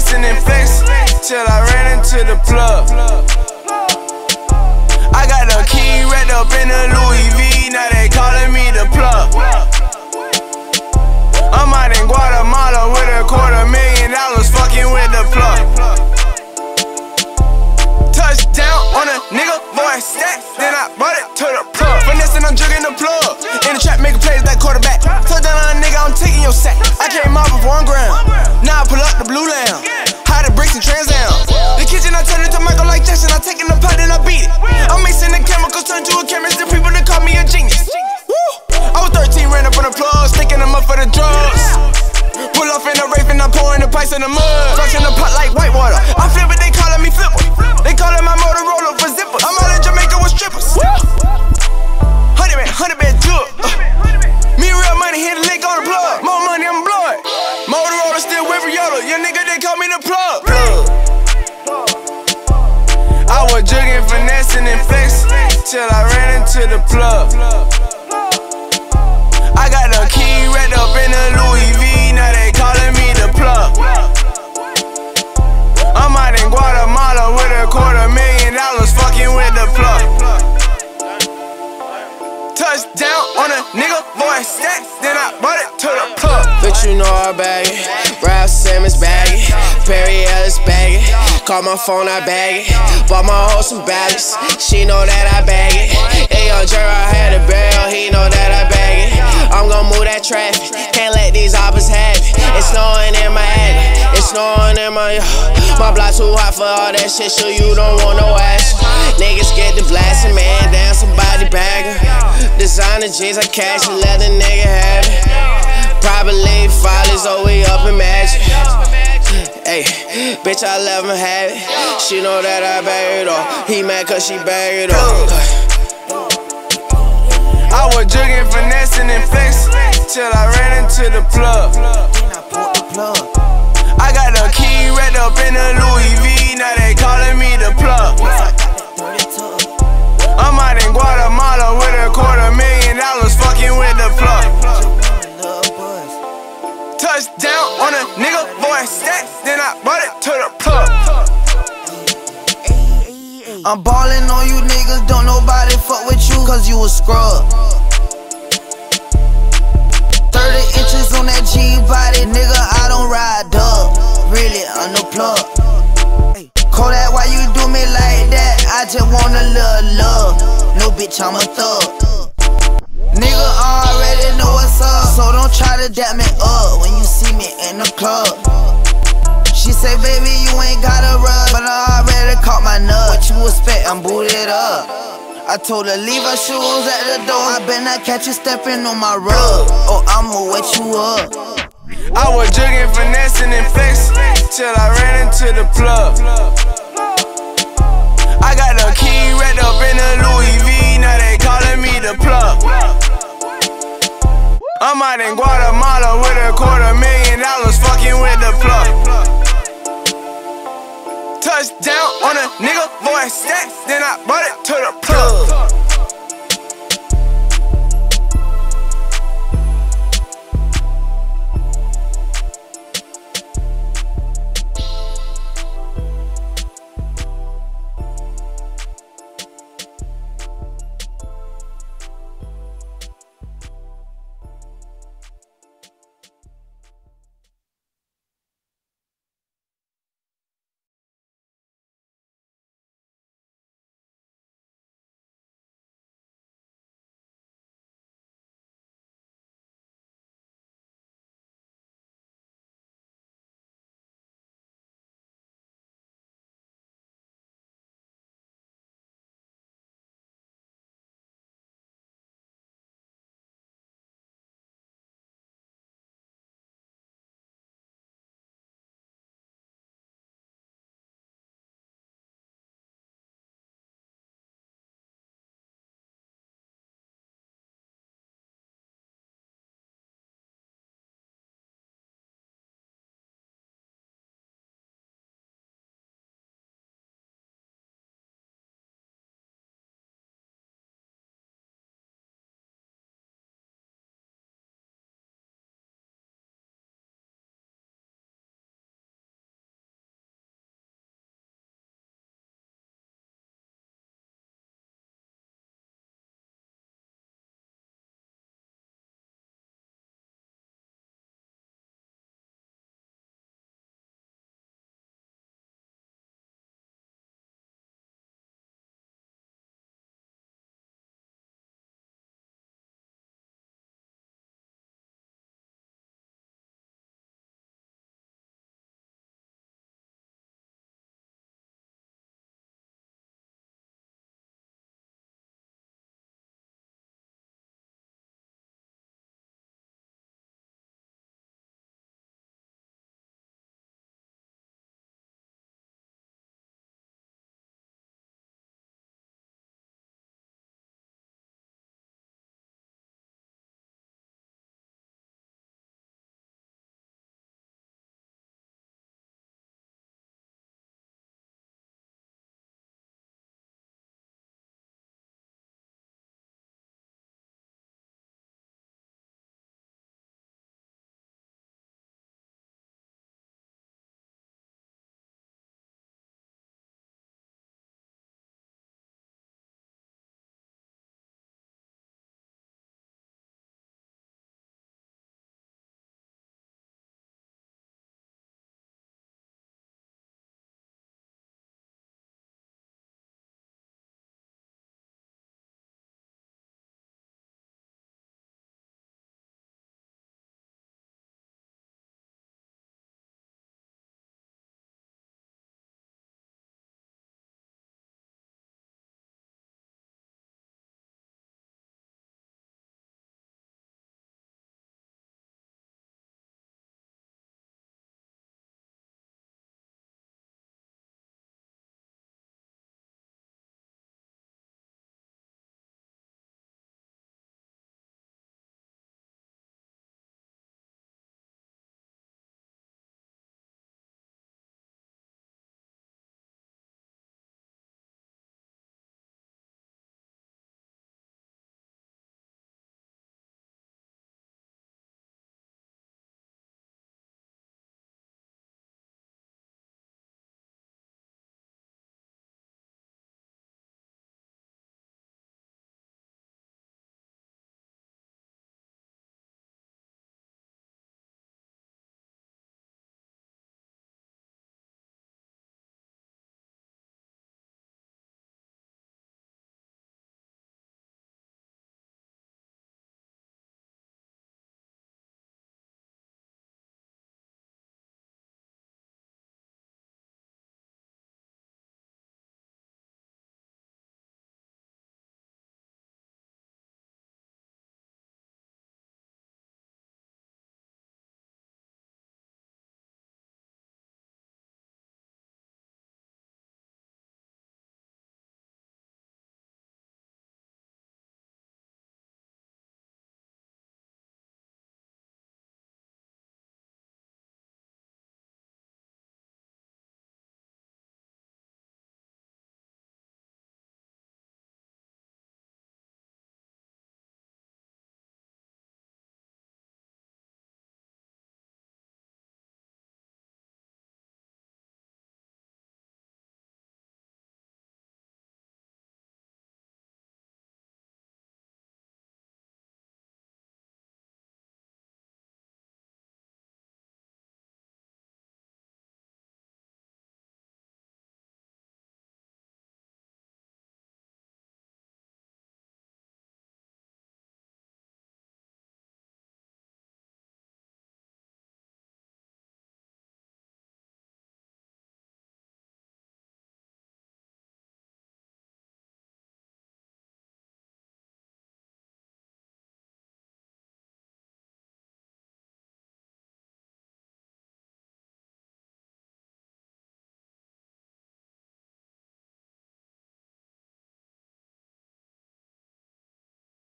finessing and flexing till I ran into the plug. I got the key wrapped up in a Louis V, now they calling me the plug. I'm out in Guatemala with a quarter million dollars fucking with the plug. Touchdown on a nigga, boy, stack, then I brought it to the plug. Finessing, I'm jugging the plug. In the trap, making plays like quarterback. Touchdown on a nigga, I'm taking your sack. I came off of one ground. Now I pull up the blue lamb. The in the mud. Flushing the pot like white water. I flip it, they calling me flipper. They calling my Motorola for zipper. I'm out in Jamaica with strippers. Honey man, honey man, jug. Me real money, hit a lick on the plug. More money, I'm blood. Motorola still with Yoda. Your nigga, they call me the plug. I was jugging, finessing, and flexing till I ran into the plug. I got the key wrapped up in a Louis V, now they me plug. I'm out in Guatemala with a quarter million dollars fucking with the plug. Touchdown on a nigga, boy, stack, then I brought it to the plug. Bitch, you know I bag it. Raf Simons bag it. Perry Ellis bag it. Call my phone, I bag it. Bought my hoe some ballads. She know that I bag it. Hey, yo, Jerry, I had a barrel. He know that I bag it. I'm gon' move that traffic. Snowing in my attic. It's snowing in my. My block too hot for all that shit, so you don't want no ass. Niggas get the blasting, man. Damn, somebody bagger. Designer jeans, I cash and let a nigga have it. Probably follies, oh, we up in magic. Hey, bitch, I let him have it. She know that I bag it off. He mad cause she bag it off. I was jugging, finessing, and flexing till I ran into the plug. I got the key wrapped up in a Louis V, now they calling me the plug. I'm out in Guatemala with a quarter million dollars fucking with the plug. Touchdown on a nigga, boy, stack, then I brought it to the plug. I'm ballin' on you niggas, don't nobody fuck with you, cause you a scrub. 30 on that G body, nigga, I don't ride up. Really, unplugged. Kodak, why you do me like that? I just want a little love. No bitch, I'm a thug. Nigga I already know what's up, so don't try to dap me up when you see me in the club. Say, baby, you ain't gotta run, but I already caught my nut. What you expect? I'm booted up. I told her leave her shoes at the door. I better not catch you stepping on my rug, or I'ma wet you up. I was jugging, finessing, and flexing till I ran into the plug. I got the key wrapped up in a Louis V, now they calling me the plug. I'm out in Guatemala with a quarter million dollars fucking with the plug. Touchdown on a nigga, boy, stack, then I brought it to the plug.